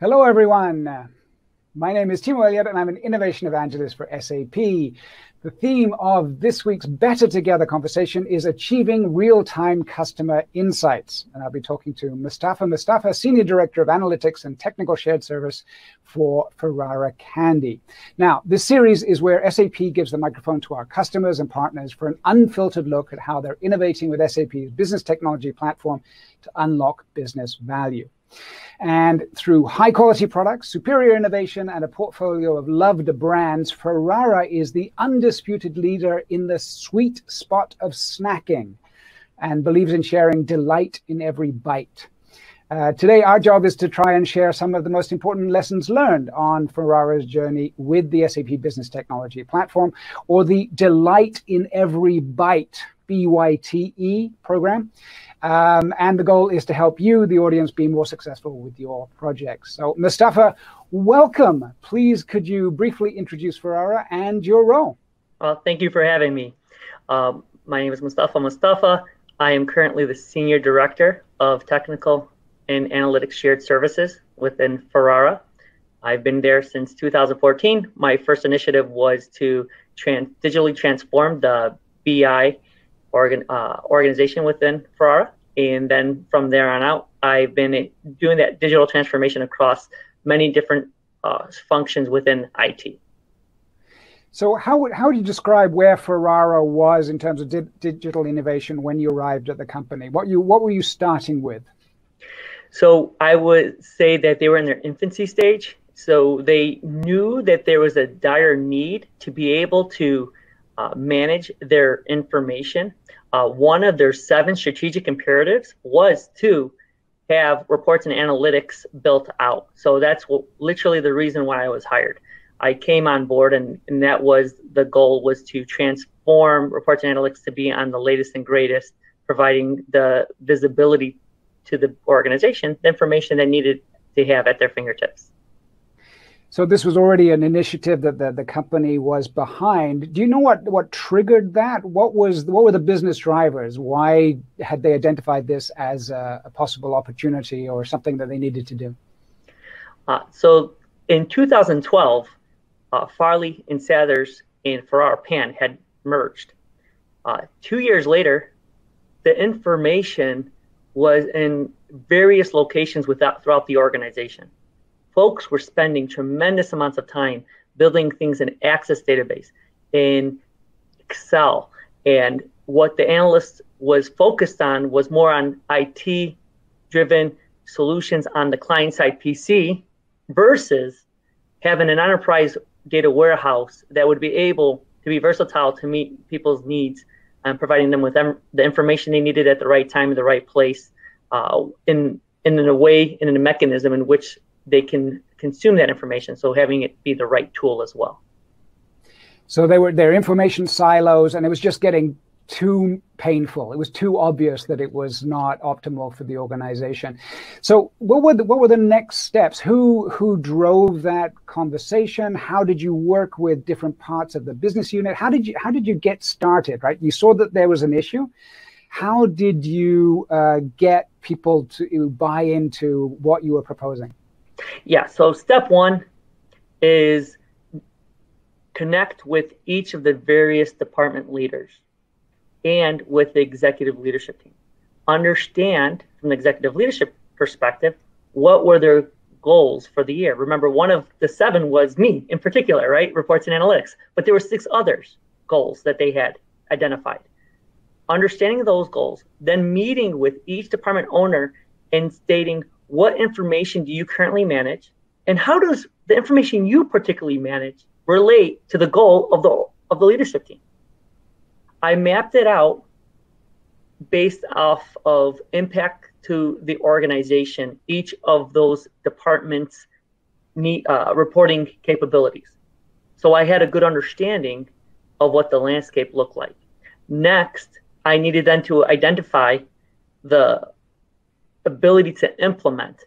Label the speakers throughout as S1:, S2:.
S1: Hello, everyone. My name is Timo Elliott, and I'm an innovation evangelist for SAP. The theme of this week's Better Together conversation is achieving real time customer insights. And I'll be talking to Mustafa Mustafa, Senior Director of Analytics and Technical Shared Service for Ferrara Candy. Now, this series is where SAP gives the microphone to our customers and partners for an unfiltered look at how they're innovating with SAP's business technology platform to unlock business value. And through high quality products, superior innovation, and a portfolio of loved brands, Ferrara is the undisputed leader in the sweet spot of snacking and believes in sharing delight in every bite. Uh, today, our job is to try and share some of the most important lessons learned on Ferrara's journey with the SAP Business Technology Platform, or the Delight in Every Bite BYTE program. Um, and the goal is to help you, the audience, be more successful with your projects. So, Mustafa, welcome. Please, could you briefly introduce Ferrara and your role?
S2: Well, thank you for having me. Um, my name is Mustafa Mustafa. I am currently the Senior Director of Technical and Analytics Shared Services within Ferrara. I've been there since 2014. My first initiative was to digitally transform the BI organ, uh, organization within Ferrara. And then from there on out, I've been doing that digital transformation across many different uh, functions within IT.
S1: So, how would, how would you describe where Ferrara was in terms of di- digital innovation when you arrived at the company? What you what were you starting with?
S2: So, I would say that they were in their infancy stage. So, they knew that there was a dire need to be able to uh, manage their information. Uh, one of their seven strategic imperatives was to have reports and analytics built out. So that's what, literally the reason why I was hired. I came on board, and, and that was the goal was to transform reports and analytics to be on the latest and greatest, providing the visibility to the organization, the information they needed to have at their fingertips.
S1: So this was already an initiative that the, the company was behind. Do you know what, what triggered that? What was what were the business drivers? Why had they identified this as a, a possible opportunity or something that they needed to do?
S2: Uh, so in 2012, uh, Farley and Sathers and Ferrara Pan had merged. Uh, two years later, the information was in various locations without, throughout the organization folks were spending tremendous amounts of time building things in Access database, in Excel, and what the analyst was focused on was more on IT driven solutions on the client side PC versus having an enterprise data warehouse that would be able to be versatile to meet people's needs and providing them with the information they needed at the right time in the right place uh, in, in a way in a mechanism in which they can consume that information. So having it be the right tool as well.
S1: So they were their information silos, and it was just getting too painful. It was too obvious that it was not optimal for the organization. So what were the, what were the next steps? Who who drove that conversation? How did you work with different parts of the business unit? How did you how did you get started? Right, you saw that there was an issue. How did you uh, get people to buy into what you were proposing?
S2: Yeah, so step one is connect with each of the various department leaders and with the executive leadership team. Understand from the executive leadership perspective what were their goals for the year. Remember, one of the seven was me in particular, right? Reports and analytics, but there were six others goals that they had identified. Understanding those goals, then meeting with each department owner and stating what information do you currently manage? And how does the information you particularly manage relate to the goal of the of the leadership team? I mapped it out based off of impact to the organization each of those departments need uh, reporting capabilities. So i had a good understanding of what the landscape looked like. Next i needed then to identify the ability to implement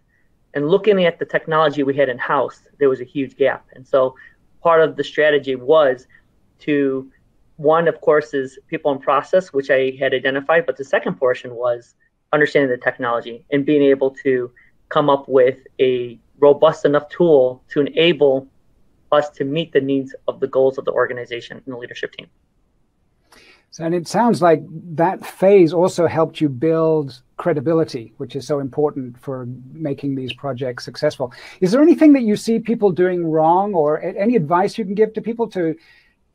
S2: and looking at the technology we had in house, there was a huge gap. And so part of the strategy was to one, of course, is people and process, which I had identified, but the second portion was understanding the technology and being able to come up with a robust enough tool to enable us to meet the needs of the goals of the organization and the leadership team.
S1: And it sounds like that phase also helped you build credibility, which is so important for making these projects successful. Is there anything that you see people doing wrong, or any advice you can give to people to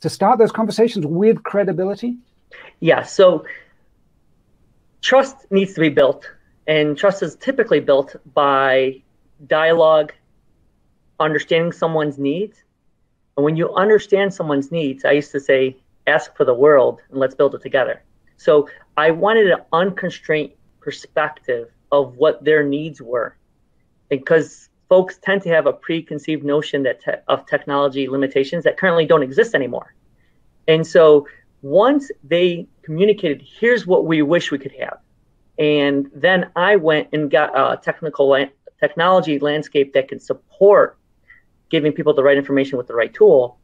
S1: to start those conversations with credibility?
S2: Yeah. So, trust needs to be built, and trust is typically built by dialogue, understanding someone's needs, and when you understand someone's needs, I used to say ask for the world and let's build it together. So I wanted an unconstrained perspective of what their needs were. Because folks tend to have a preconceived notion that te- of technology limitations that currently don't exist anymore. And so once they communicated, here's what we wish we could have. And then I went and got a technical la- technology landscape that can support giving people the right information with the right tool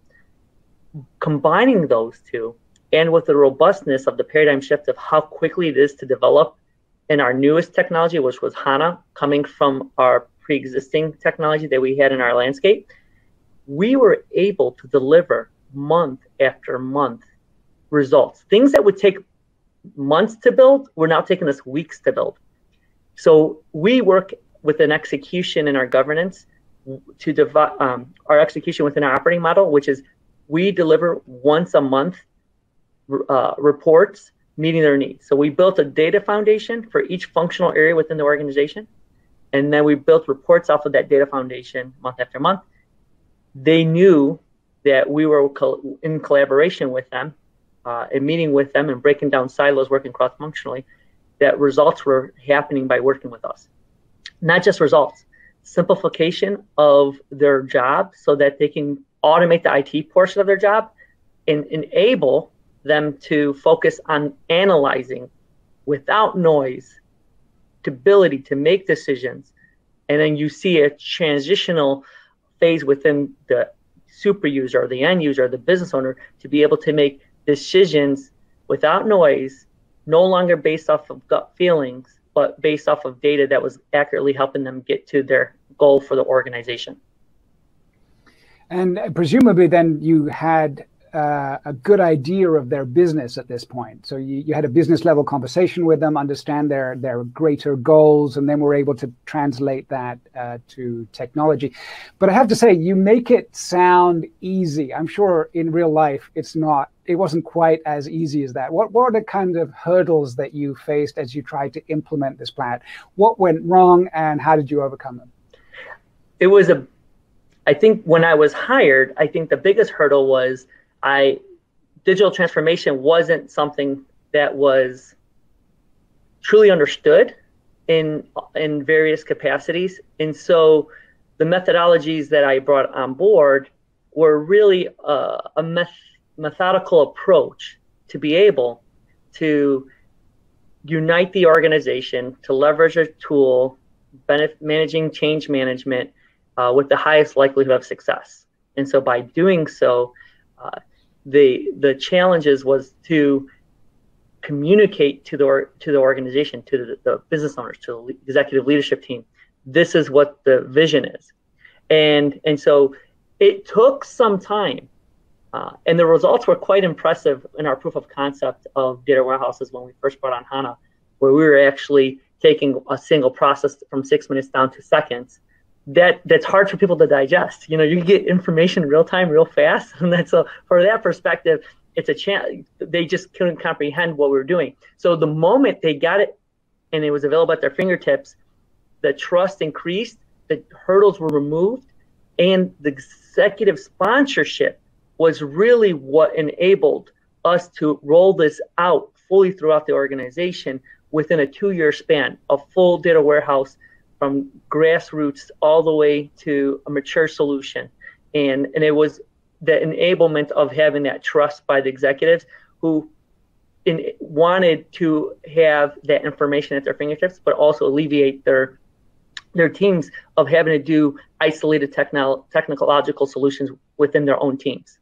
S2: combining those two and with the robustness of the paradigm shift of how quickly it is to develop in our newest technology, which was HANA, coming from our pre existing technology that we had in our landscape, we were able to deliver month after month results. Things that would take months to build were now taking us weeks to build. So we work with an execution in our governance to divide um, our execution within our operating model, which is we deliver once a month uh, reports meeting their needs. So we built a data foundation for each functional area within the organization. And then we built reports off of that data foundation month after month. They knew that we were in collaboration with them uh, and meeting with them and breaking down silos, working cross functionally, that results were happening by working with us. Not just results, simplification of their job so that they can automate the IT portion of their job and enable them to focus on analyzing without noise, to ability to make decisions. And then you see a transitional phase within the super user or the end user, or the business owner, to be able to make decisions without noise, no longer based off of gut feelings, but based off of data that was accurately helping them get to their goal for the organization.
S1: And presumably, then you had uh, a good idea of their business at this point. So you, you had a business level conversation with them, understand their their greater goals, and then were able to translate that uh, to technology. But I have to say, you make it sound easy. I'm sure in real life it's not. It wasn't quite as easy as that. What, what are the kind of hurdles that you faced as you tried to implement this plan? What went wrong, and how did you overcome them?
S2: It was a I think when I was hired, I think the biggest hurdle was I digital transformation wasn't something that was truly understood in in various capacities, and so the methodologies that I brought on board were really a, meth- methodical approach to be able to unite the organization to leverage a tool, benefit, managing change management uh, with the highest likelihood of success. And so by doing so, uh, the the challenges was to communicate to the to the organization, to the, the business owners, to the executive leadership team. This is what the vision is, and and so it took some time, uh, and the results were quite impressive in our proof of concept of data warehouses when we first brought on HANA, where we were actually taking a single process from six minutes down to seconds that that's hard for people to digest. You know, you get information real time, real fast, and that's a for that perspective, it's a chance. They just couldn't comprehend what we were doing. So the moment they got it, and it was available at their fingertips, the trust increased, the hurdles were removed, and the executive sponsorship was really what enabled us to roll this out fully throughout the organization within a two-year span, a full data warehouse from grassroots all the way to a mature solution. And, and it was the enablement of having that trust by the executives who in, wanted to have that information at their fingertips, but also alleviate their their teams of having to do isolated techno- technological solutions within their own teams.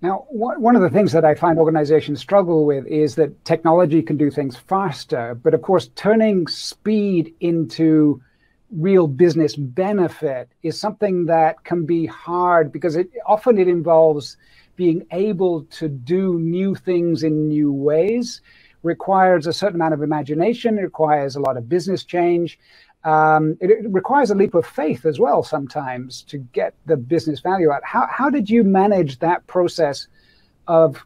S1: Now, one of the things that I find organizations struggle with is that technology can do things faster, but of course, turning speed into real business benefit is something that can be hard because it often it involves being able to do new things in new ways requires a certain amount of imagination it requires a lot of business change um, it, it, requires a leap of faith as well sometimes to get the business value out how, how did you manage that process of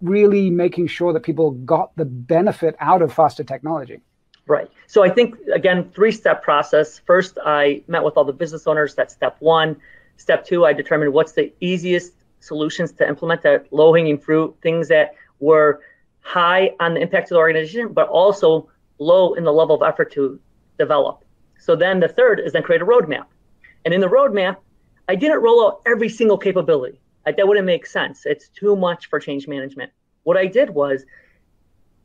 S1: really making sure that people got the benefit out of faster technology
S2: Right. So I think again, three-step process. First, I met with all the business owners. That's step one. Step two, I determined what's the easiest solutions to implement that low-hanging fruit, things that were high on the impact of the organization, but also low in the level of effort to develop. So then the third is then create a roadmap. And in the roadmap, I didn't roll out every single capability. That wouldn't make sense. It's too much for change management. What I did was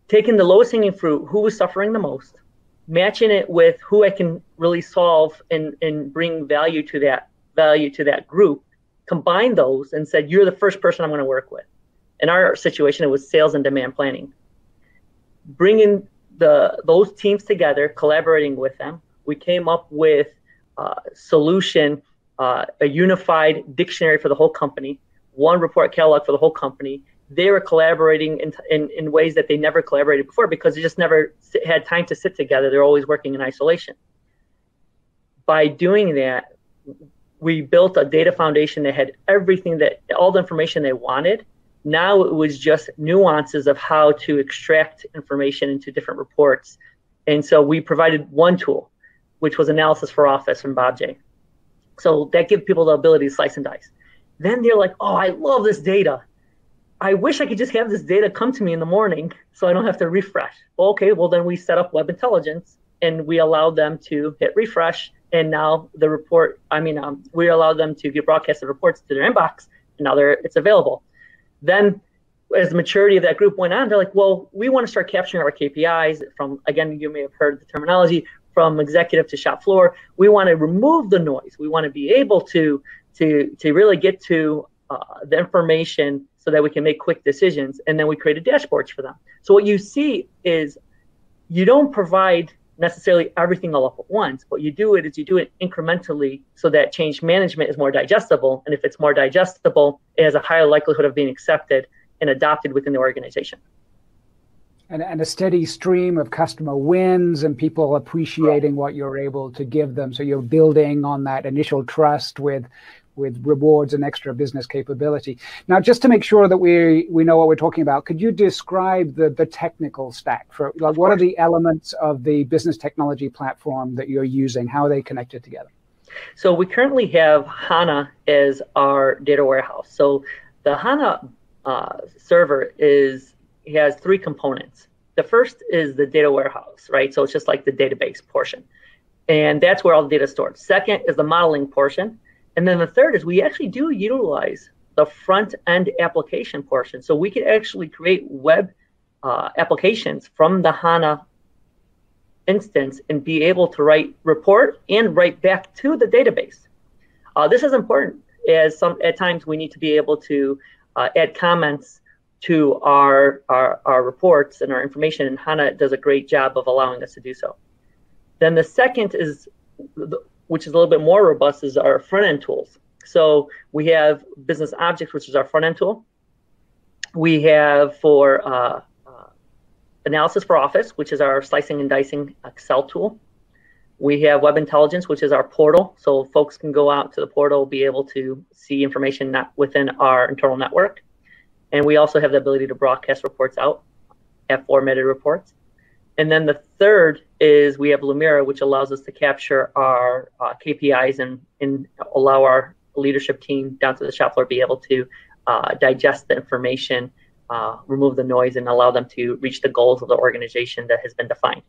S2: taking the lowest hanging fruit, who was suffering the most, matching it with who I can really solve and, and bring value to that value to that group, combine those and said, you're the first person I'm going to work with. In our situation, it was sales and demand planning. Bringing the those teams together, collaborating with them, we came up with a solution, uh, a unified dictionary for the whole company, one report catalog for the whole company, they were collaborating in, in, in ways that they never collaborated before because they just never had time to sit together. They're always working in isolation. By doing that, we built a data foundation that had everything that all the information they wanted. Now it was just nuances of how to extract information into different reports. And so we provided one tool, which was analysis for office from Bob J. So that gives people the ability to slice and dice. Then they're like, oh, I love this data I wish I could just have this data come to me in the morning so I don't have to refresh. Well, okay, well, then we set up web intelligence and we allow them to hit refresh. And now the report, I mean, um, we allow them to get broadcasted reports to their inbox and now they're, it's available. Then as the maturity of that group went on, they're like, well, we want to start capturing our KPIs from, again, you may have heard the terminology from executive to shop floor. We want to remove the noise. We want to be able to, to, to really get to uh, the information so that we can make quick decisions. And then we created dashboards for them. So what you see is you don't provide necessarily everything all up at once. What you do it is you do it incrementally so that change management is more digestible. And if it's more digestible, it has a higher likelihood of being accepted and adopted within the organization.
S1: And, and a steady stream of customer wins and people appreciating what you're able to give them. So you're building on that initial trust with with rewards and extra business capability. Now, just to make sure that we we know what we're talking about, could you describe the the technical stack for like what are the elements of the business technology platform that you're using? How are they connected together?
S2: So we currently have HANA as our data warehouse. So the HANA uh, server is has three components. The first is the data warehouse, right? So it's just like the database portion. And that's where all the data is stored. Second is the modeling portion. And then the third is we actually do utilize the front end application portion. So we can actually create web uh, applications from the HANA instance and be able to write report and write back to the database. Uh, this is important as some at times we need to be able to uh, add comments to our, our, our reports and our information and HANA does a great job of allowing us to do so. Then the second is which is a little bit more robust, is our front end tools. So we have Business Objects, which is our front end tool. We have for uh, uh, Analysis for Office, which is our slicing and dicing Excel tool. We have Web Intelligence, which is our portal. So folks can go out to the portal, be able to see information not within our internal network. And we also have the ability to broadcast reports out, have formatted reports. And then the third is we have Lumira, which allows us to capture our uh, KPIs and, and allow our leadership team down to the shop floor be able to uh, digest the information, uh, remove the noise, and allow them to reach the goals of the organization that has been defined.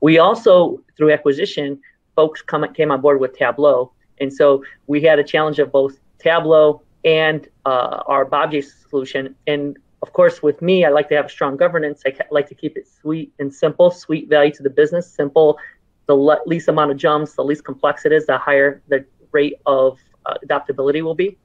S2: We also, through acquisition, folks come, came on board with Tableau. And so we had a challenge of both Tableau and uh, our BobJ solution. And of course, with me, I like to have strong governance. I like to keep it sweet and simple, sweet value to the business, simple. The le- least amount of jumps, the least complex it is, the higher the rate of uh, adaptability will be.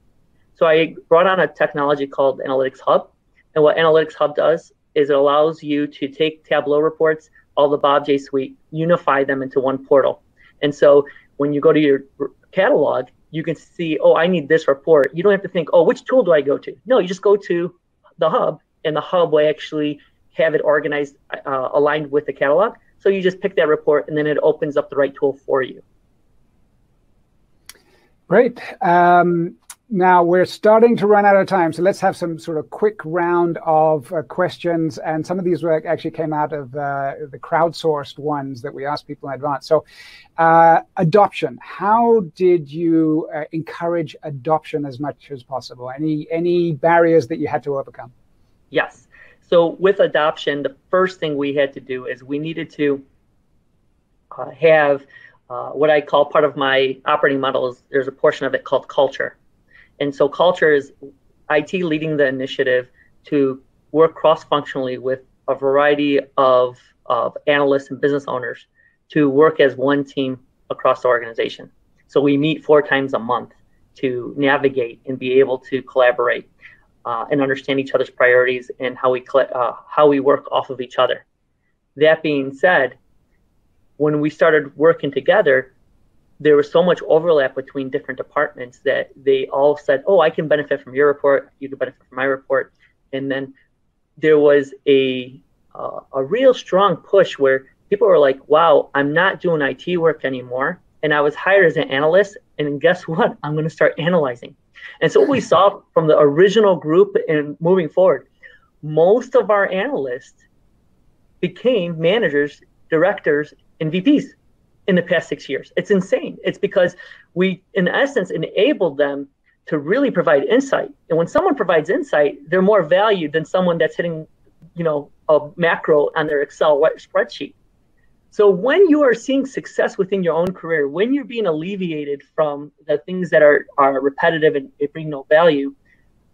S2: So I brought on a technology called Analytics Hub. And what Analytics Hub does is it allows you to take Tableau reports, all the Bob J suite, unify them into one portal. And so when you go to your catalog, you can see, oh, I need this report. You don't have to think, oh, which tool do I go to? No, you just go to the hub, and the hub will actually have it organized, uh, aligned with the catalog. So you just pick that report, and then it opens up the right tool for you.
S1: Great. Um, now we're starting to run out of time, so let's have some sort of quick round of uh, questions. And some of these were, actually came out of uh, the crowdsourced ones that we asked people in advance. So, uh, adoption. How did you uh, encourage adoption as much as possible? Any any barriers that you had to overcome?
S2: Yes. So with adoption, the first thing we had to do is we needed to uh, have uh, what I call part of my operating model is there's a portion of it called culture. And so culture is IT leading the initiative to work cross-functionally with a variety of, of analysts and business owners to work as one team across the organization. So we meet four times a month to navigate and be able to collaborate uh, and understand each other's priorities and how we uh, how we work off of each other. That being said, when we started working together, there was so much overlap between different departments that they all said, "Oh, I can benefit from your report. You can benefit from my report." And then there was a uh, a real strong push where people were like, "Wow, I'm not doing IT work anymore." And I was hired as an analyst, and guess what? I'm going to start analyzing. And so what we saw from the original group and moving forward, most of our analysts became managers, directors, and VPs in the past six years. It's insane. It's because we, in essence, enabled them to really provide insight. And when someone provides insight, they're more valued than someone that's hitting, you know, a macro on their Excel spreadsheet. So when you are seeing success within your own career, when you're being alleviated from the things that are, are repetitive and bring no value,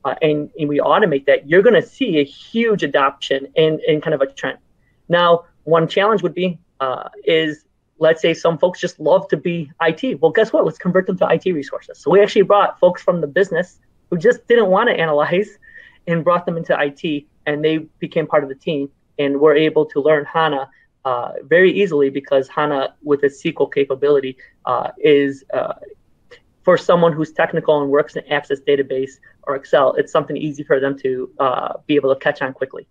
S2: uh, and, and we automate that, you're going to see a huge adoption and, and kind of a trend. Now, one challenge would be uh, is let's say some folks just love to be IT. Well, guess what? Let's convert them to IT resources. So we actually brought folks from the business who just didn't want to analyze and brought them into IT, and they became part of the team and were able to learn HANA uh, very easily because HANA, with its SQL capability, uh, is uh, for someone who's technical and works in Access database or Excel, it's something easy for them to uh, be able to catch on quickly.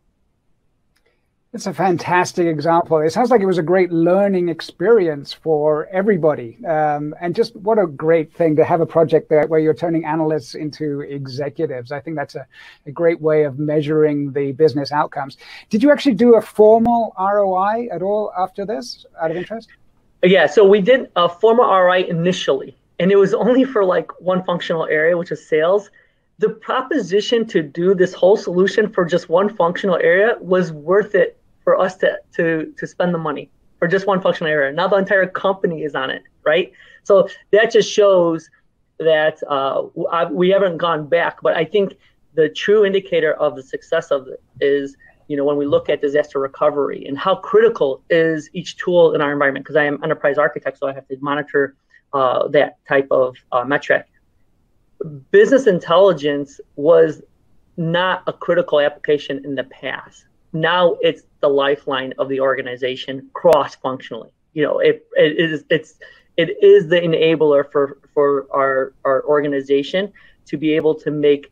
S1: It's a fantastic example. It sounds like it was a great learning experience for everybody. Um, and just what a great thing to have a project that, where you're turning analysts into executives. I think that's a, a great way of measuring the business outcomes. Did you actually do a formal ROI at all after this, out of interest?
S2: Yeah, so we did a formal ROI initially, and it was only for like one functional area, which is sales the proposition to do this whole solution for just one functional area was worth it for us to to to spend the money for just one functional area. Now the entire company is on it, right? So that just shows that uh, we haven't gone back. But I think the true indicator of the success of it is, you know, when we look at disaster recovery and how critical is each tool in our environment. Because I am enterprise architect, so I have to monitor uh, that type of uh, metric. Business intelligence was not a critical application in the past now it's the lifeline of the organization cross functionally. You know, it, it is it's it is the enabler for for our our organization to be able to make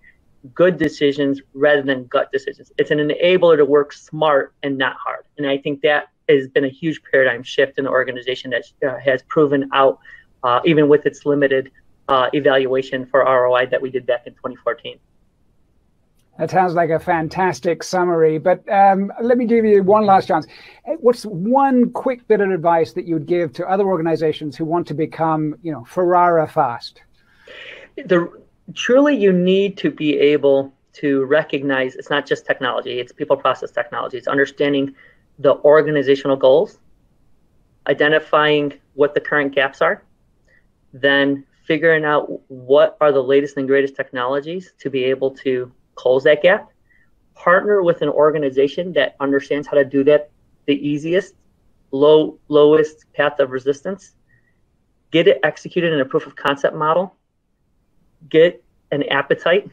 S2: good decisions rather than gut decisions. It's an enabler to work smart and not hard. And I think that has been a huge paradigm shift in the organization that uh, has proven out, uh, even with its limited uh, evaluation for ROI that we did back in 2014.
S1: That sounds like a fantastic summary. But um, let me give you one last chance. What's one quick bit of advice that you'd give to other organizations who want to become, you know, Ferrara fast?
S2: The truly, you need to be able to recognize it's not just technology; it's people, process technology. It's understanding the organizational goals, identifying what the current gaps are, then figuring out what are the latest and greatest technologies to be able to close that gap. Partner with an organization that understands how to do that the easiest, low lowest path of resistance. Get it executed in a proof of concept model. Get an appetite.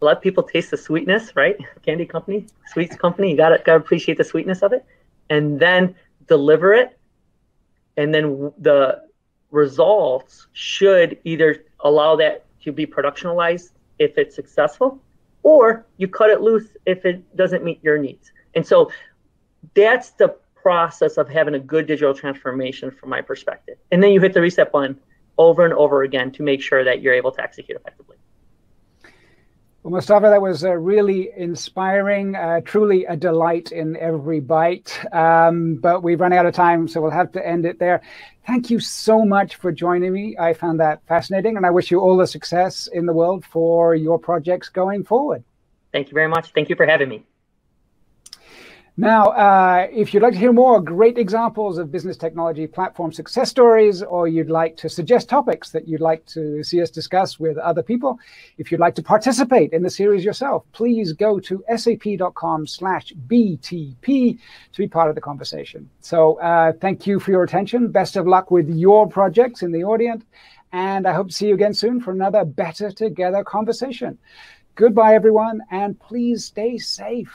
S2: Let people taste the sweetness, right? Candy company, sweets company. You gotta gotta appreciate the sweetness of it, and then deliver it and then the results should either allow that to be productionalized if it's successful, or you cut it loose if it doesn't meet your needs. And so that's the process of having a good digital transformation from my perspective. And then you hit the reset button over and over again to make sure that you're able to execute effectively.
S1: Well, Mustafa, that was uh, really inspiring, uh, truly a delight in every bite. Um, but we've run out of time, so we'll have to end it there. Thank you so much for joining me. I found that fascinating, and I wish you all the success in the world for your projects going forward.
S2: Thank you very much. Thank you for having me.
S1: Now, uh, if you'd like to hear more great examples of business technology platform success stories, or you'd like to suggest topics that you'd like to see us discuss with other people, if you'd like to participate in the series yourself, please go to sap.com slash BTP to be part of the conversation. So uh, thank you for your attention. Best of luck with your projects in the audience. And I hope to see you again soon for another Better Together conversation. Goodbye, everyone, and please stay safe.